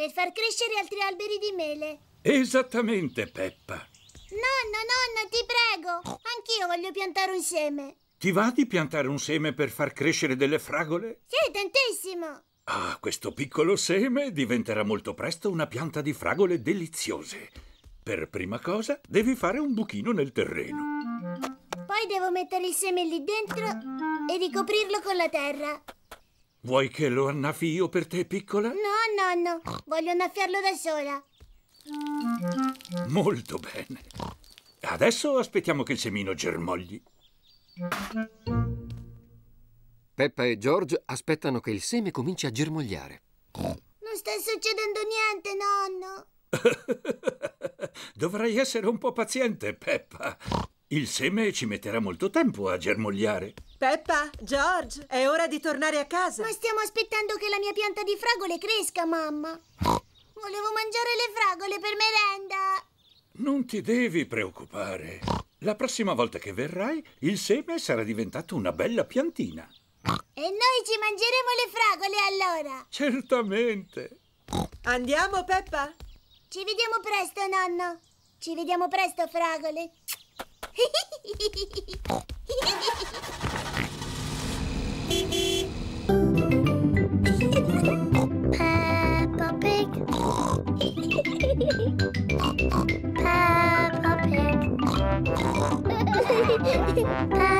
per far crescere altri alberi di mele. Esattamente, Peppa. Nonno, nonno, ti prego! Anch'io voglio piantare un seme. Ti va di piantare un seme per far crescere delle fragole? Sì, tantissimo! Ah, questo piccolo seme diventerà molto presto una pianta di fragole deliziose. Per prima cosa devi fare un buchino nel terreno. Poi devo mettere il seme lì dentro e ricoprirlo con la terra. Vuoi che lo annaffi io per te, piccola? No, nonno, voglio annaffiarlo da sola. Molto bene. Adesso aspettiamo che il semino germogli. Peppa e George aspettano che il seme cominci a germogliare. Non sta succedendo niente, nonno. Dovrai essere un po' paziente, Peppa. Il seme ci metterà molto tempo a germogliare. Peppa, George, è ora di tornare a casa. Ma stiamo aspettando che la mia pianta di fragole cresca, mamma. Volevo mangiare le fragole per merenda. Non ti devi preoccupare. La prossima volta che verrai, il seme sarà diventato una bella piantina. E noi ci mangeremo le fragole allora. Certamente. Andiamo, Peppa? Ci vediamo presto, nonno. Ci vediamo presto, fragole. ああ。